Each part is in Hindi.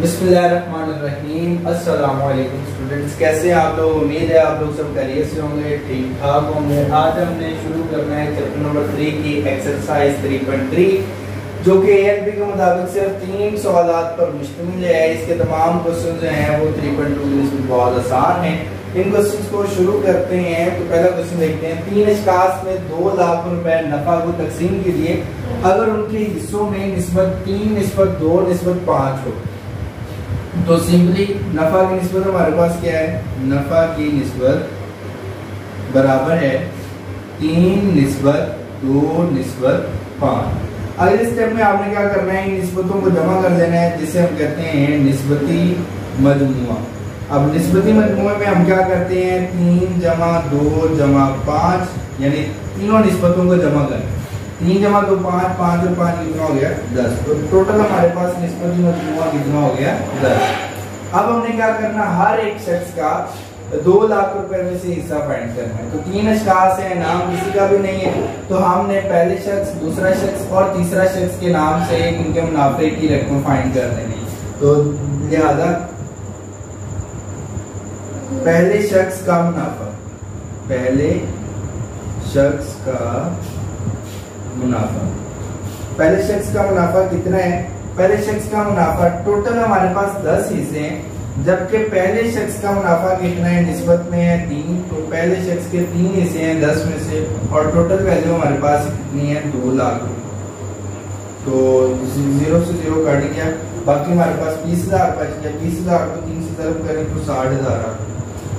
बिस्मिल्लाहिर्रहमानिर्रहीम। अस्सलाम वालेकुम स्टूडेंट्स, कैसे आप लोग? उम्मीद है आप लोग सब करियर से होंगे ठीक ठाक होंगे। आज हमने शुरू करना है चैप्टर नंबर थ्री की एक्सरसाइज थ्री पॉइंट थ्री जो कि एएनपी के मुताबिक सिर्फ़ तीन सवाल पर मुश्तमिल है। इसके तमाम क्वेश्चन जो हैं, वो थ्री पॉइंट टू में बहुत आसान हैं। इन क्वेश्चन को शुरू करते हैं तो पहला क्वेश्चन देखते हैं। तीन अशकाश में दो लाख रुपए नफा को तकसीम के लिए, अगर उनके हिस्सों में नस्बत तीन, नस्बत दो, नस्बत पाँच हो तो सिंपली नफा की नस्बत हमारे पास क्या है? नफा की नस्बत बराबर है तीन नस्बत, दो नस्बत, पाँच। अगले स्टेप में आपने क्या करना है? इन नस्बतों को जमा कर देना है, जिसे हम कहते हैं नस्बती मजमुआ। अब नस्बती मजमुआ में हम क्या करते हैं? तीन जमा दो जमा पाँच, यानी तीनों नस्बतों को जमा करें तीन जमा दो पाँच पाँच और पाँच कितना हो गया? दस। तो टोटल हमारे पास निष्पत्ति मजमुआ कितना हो गया? दस। अब हमने क्या करना, हर एक शख्स का दो लाख रुपए में से हिस्सा फाइंड करना है। तो तीन अशखास है, नाम किसी का भी नहीं है। तो हमने पहले शख्स दूसरा शख्स और तीसरा शख्स के नाम से उनके मुनाफे की रकम फाइंड कर देनी तो लिहाजा, पहले शख्स का मुनाफा। पहले शख्स का मुनाफा। पहले शख्स का मुनाफा कितना है? पहले शख्स का मुनाफा टोटल हमारे पास दस हिस्से हैं, जबकि पहले शख्स का मुनाफा कितना है? निस्बत में है तीन तो पहले शख्स के तीन हिस्से हैं, दस में से, और टोटल वैल्यू हमारे पास कितनी है? दो लाख। तो ज़ीरो से ज़ीरो कट गया बाकी हमारे पास बीस हज़ार बच गया। बीस हज़ार को तीन से तरफ़ करें तो साठ हज़ार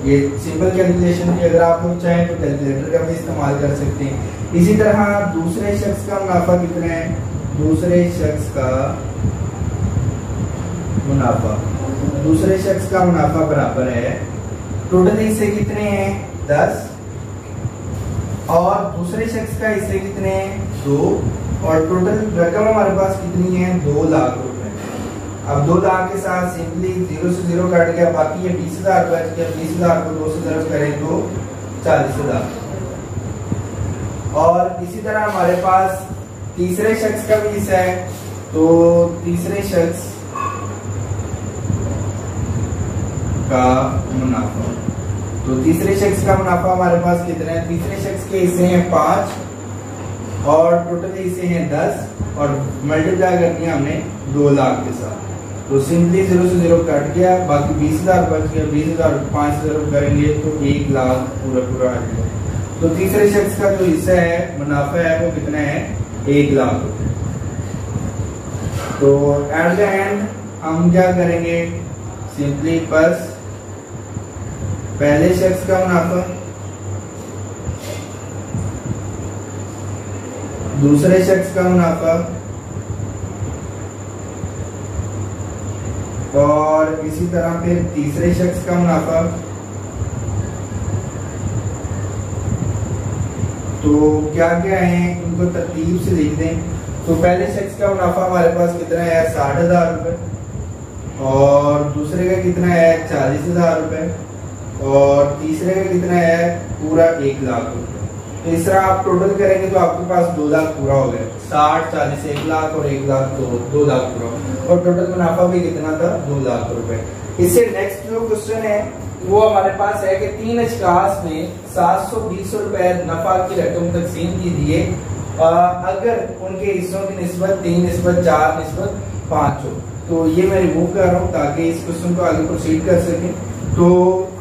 ये सिंपल कैलकुलेशन की अगर आप लोग चाहें तो कैलकुलेटर का भी इस्तेमाल कर सकते हैं। इसी तरह दूसरे शख्स का मुनाफा कितना है? दूसरे शख्स का मुनाफा। दूसरे शख्स का मुनाफा बराबर है। टोटल हिस्से कितने हैं? दस। और दूसरे शख्स का हिस्से कितने हैं? दो। और टोटल रकम हमारे पास कितनी है? दो लाख रुपए अब दो लाख के साथ सिंपली ज़ीरो से ज़ीरो काट गया बाकी ये बीस हज़ार बच गया बीस हज़ार को दो से तरफ़ करें तो चालीस हज़ार। और इसी तरह हमारे पास तीसरे शख्स का भी है तो तीसरे शख्स का मुनाफा। तो तीसरे शख्स का मुनाफा हमारे पास कितना है? तीसरे शख्स के हिस्से हैं पाँच और टोटल हिस्से हैं दस और मल्टीप्लाई कर दिया हमने दो लाख के साथ। तो सिंपली ज़ीरो से ज़ीरो कट गया, बाकी बीस हज़ार बच गया, बीस हज़ार पाँच हज़ार करेंगे तो एक लाख पूरा पूरा आ गया तो तीसरे शख्स का जो हिस्सा है, मुनाफा है, वो कितना है? एक लाख तो एट द एंड हम क्या करेंगे? सिंपली बस पहले शख्स का मुनाफा, दूसरे शख्स का मुनाफा और इसी तरह फिर तीसरे शख्स का मुनाफा। तो क्या क्या है उनको तरतीब से लिख दें। तो पहले शख्स का मुनाफा हमारे पास कितना है? साठ हज़ार रुपए। और दूसरे का कितना है? चालीस हज़ार रुपए। और तीसरे का कितना है? पूरा एक लाख रुपए। तो इस तरह आप टोटल करेंगे तो आपके पास दो लाख पूरा हो गया। साठ, चालीस, एक लाख और एक लाख दो दो लाख पूरा और टोटल मुनाफा भी कितना था? दो लाख रुपए। इससे नेक्स्ट जो क्वेश्चन है, वो हमारे पास है कि तीन अशखास में सात सौ बीस रुपए नफा की रकम तकसीम कीजिए। अगर उनके हिस्सों की नस्बत तीन, नस्बत चार, नस्बत पाँच हो। तो ये मैं रिमूव कर रहा हूँ ताकि इस क्वेश्चन को आगे प्रोसीड कर सके। तो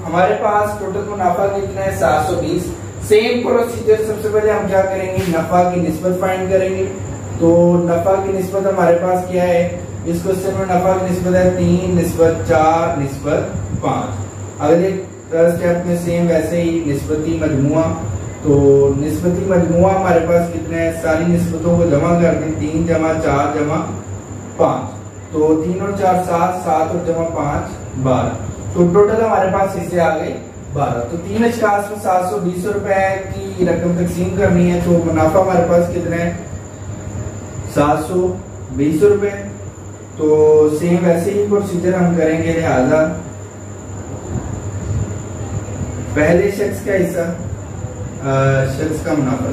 हमारे पास टोटल मुनाफा कितना है? सात सौ बीस। सेम प्रोसीजर सबसे पहले हम क्या करेंगे? नफा की निस्बत फाइंड करेंगे। तो नफा की निस्बत हमारे पास क्या है? इस क्वेश्चन में नफा की निस्बत है तीन, निस्बत चार, निस्बत पाँच। अगले स्टेप में सेम वैसे ही निस्बती मजमुआ। तो निस्बती मजमुआ हमारे पास कितने हैं? सारी निस्बतों को जमा कर दें। तीन जमा चार जमा पाँच। तो तीन और चार सात सात और जमा पाँच, बारह। तो टोटल हमारे पास इससे आ गए बारह। तो तीन अशकाश में सात सौ, बीस रुपए की रकम तकसीम करनी है तो मुनाफा हमारे पास कितना है? सात सौ, बीस रुपए। तो सेम वैसे ही प्रोसीजर हम करेंगे लिहाजा। पहले शख्स का हिस्सा शख्स का मुनाफा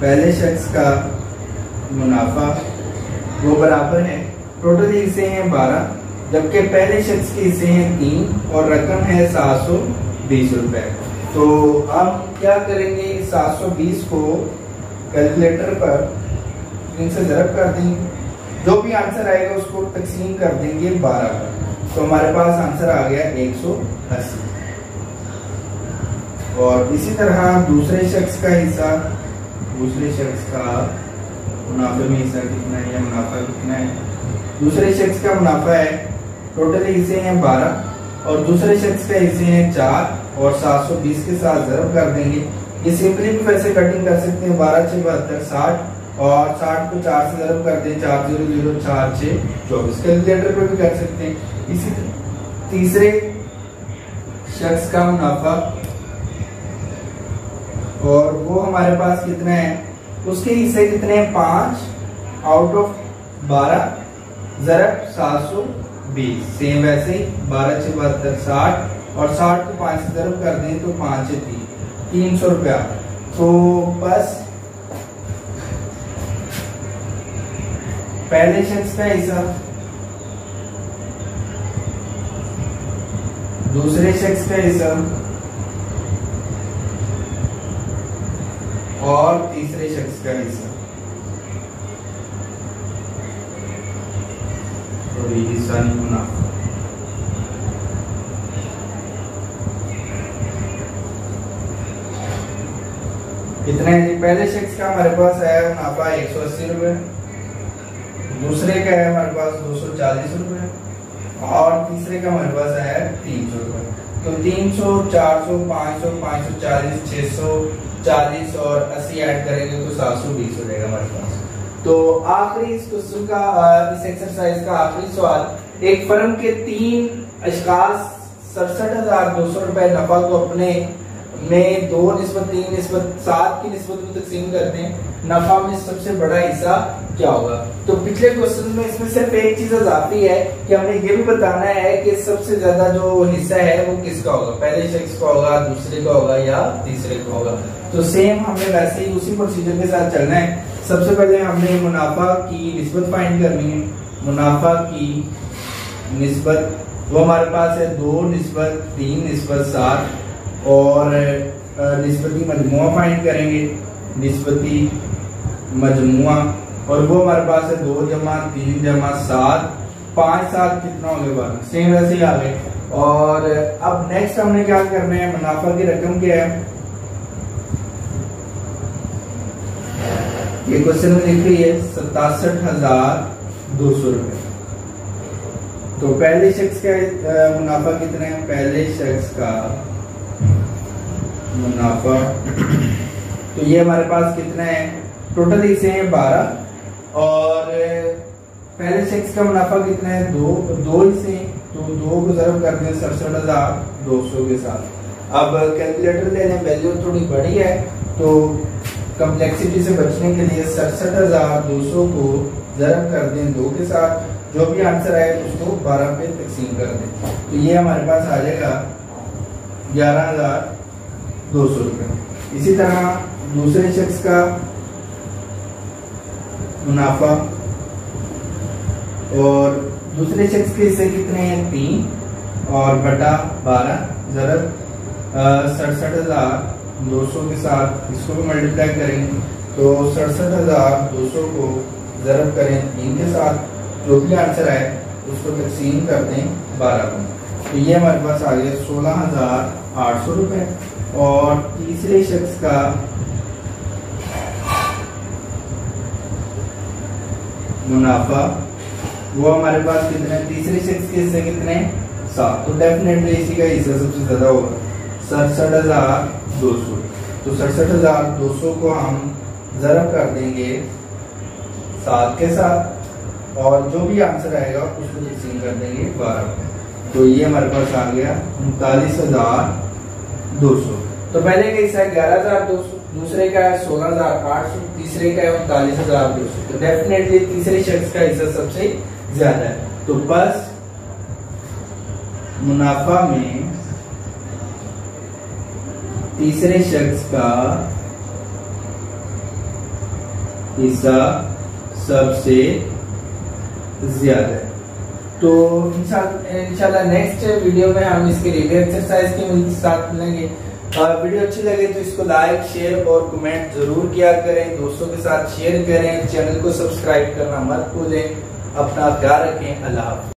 पहले शख्स का मुनाफा, वो बराबर है। टोटल हिस्से हैं बारह, जबकि पहले शख्स के हिस्से हैं तीन और रकम है सात सौ। बीस रुपए। तो हम क्या करेंगे, सात सौ बीस को कैलकुलेटर पर इनसे जरब कर देंगे। जो भी आंसर आएगा, उसको तकसीम कर देंगे बारह। पर तो हमारे पास आंसर आ गया एक सौ अस्सी। और इसी तरह दूसरे शख्स का हिस्सा, दूसरे शख्स का मुनाफे में हिस्सा कितना है या मुनाफा कितना है? दूसरे शख्स का मुनाफा है टोटल हिस्से हैं बारह। और दूसरे शख्स का हिस्से हैं चार और सात सौ बीस के साथ जरब कर देंगे। ये सिंपली भी वैसे कटिंग कर सकते हैं, बारह छह बहत्तर, साठ और साठ को चार से जरब कर दें, चार ज़ीरो ज़ीरो चार छह, चौबीस कैलकुलेटर पर भी कर सकते हैं। इसी तीसरे शख्स का मुनाफा और वो हमारे पास कितना है? उसके हिस्से कितने हैं? पाँच आउट ऑफ़ बारह, जरब सात सौ बीस सेम वैसे ही, बारह छह बहत्तर, साठ, और साठ को पाँच से जरब कर दें तो पाँच तीन तीन सौ रुपया। तो बस, पहले शख्स का हिस्सा दूसरे शख्स का हिस्सा और तीसरे शख्स का हिस्सा ये हिस्सा नहीं होना। कितने पहले शख्स का हमारे पास है मुनाफा एक सौ अस्सी रुपए। दूसरे का है हमारे पास दो सौ चालीस रुपए। और तीसरे का हमारे पास है तीन सौ रुपए। तो तीन सौ, चार सौ, पाँच सौ पाँच सौ चालीस, छह सौ चालीस और अस्सी ऐड करेंगे तो सात सौ बीस हो जाएगा हमारे पास। तो आखिरी इस क्वेश्चन का इस एक्सरसाइज का आखिरी सवाल, एक फर्म के तीन अशास सड़सठ हज़ार दो सौ रुपए नफा को अपने में दो नस्बत, तीन नस्बत, सात की नस्बत में तकसीम करते हैं नफा में सबसे बड़ा हिस्सा क्या होगा? तो पिछले क्वेश्चन में इसमें सिर्फ़ एक चीज़ आती है कि हमने ये भी बताना है कि सबसे ज़्यादा जो हिस्सा है वो किसका होगा? पहले शख्स का होगा, दूसरे का होगा या तीसरे का होगा? तो सेम हमें वैसे ही उसी प्रोसीजर के साथ चलना है। सबसे पहले हमने मुनाफा की नस्बत फाइंड करनी है। मुनाफा की नस्बत, वो हमारे पास है दो नस्बत, तीन नस्बत, सात। और निस्बती मजमुआ फाइंड करेंगे। निस्बती मजमुआ। और वो हमारे पास है दो जमा, तीन जमा, सात। पाँच, सात कितना हो गया सेम वैसे ही आ गए। और, अब नेक्स्ट हमने क्या करना है? मुनाफा की रकम क्या है? ये क्वेश्चन में लिख रही है, सतासठ हज़ार दो सौ रुपए। तो पहले शख्स का मुनाफा कितना है? पहले शख्स का मुनाफा। तो ये हमारे पास कितना है? टोटल इसे हैं बारह। और, पहले सेक्स का मुनाफा कितना है? दो दो हिस्से तो दो को ज़रूर कर दें सड़सठ हज़ार दो सौ के साथ। अब कैलकुलेटर ले लें वैल्यू थोड़ी बड़ी है तो कम्प्लेक्सिटी से बचने के लिए सड़सठ हज़ार दो सौ को जरब कर दें दो के साथ। जो भी आंसर आए, उसको बारह पे तकसीम कर दें। तो ये हमारे पास आ जाएगा ग्यारह हज़ार दो सौ रुपये इसी तरह दूसरे शख्स का मुनाफा और दूसरे शख्स के हिस्से कितने हैं? तीन और बटा बारह, जरब सड़सठ हज़ार दो सौ के साथ इसको भी मल्टीप्लाई करेंगे तो सड़सठ हज़ार दो सौ को जरब करें तीन के साथ। जो भी आंसर आए, उसको तकसीम कर दें बारह को तो ये हमारे पास आ गया सोलह हज़ार आठ सौ रुपये और तीसरे शख्स का मुनाफा, वो हमारे पास कितने, तीसरे शख्स के हिस्से कितने? सात। तो डेफिनेटली इसी का हिस्सा सबसे ज़्यादा होगा। सड़सठ हज़ार दो सौ। तो सड़सठ हज़ार दो सौ को हम जरब कर देंगे सात के साथ। और जो भी आंसर आएगा, उसको तकसीम कर देंगे बारह। तो ये हमारे पास आ गया उनतालीस हज़ार दो सौ। तो पहले का हिस्सा है ग्यारह हज़ार दो सौ दूसरे का है सोलह हज़ार आठ सौ तीसरे का है उनतालीस हज़ार दो सौ। तो डेफिनेटली तीसरे शख्स का हिस्सा सबसे ज़्यादा है। तो बस मुनाफा में तीसरे शख्स का हिस्सा सबसे ज़्यादा है। तो इंशाल्लाह नेक्स्ट वीडियो में हम इसके रिव्यू एक्सरसाइज के साथ मिलेंगे। वीडियो अच्छी लगे तो इसको लाइक शेयर और कमेंट ज़रूर किया करें, दोस्तों के साथ शेयर करें चैनल को सब्सक्राइब करना मत भूलें, अपना ख्याल रखें, अल्लाह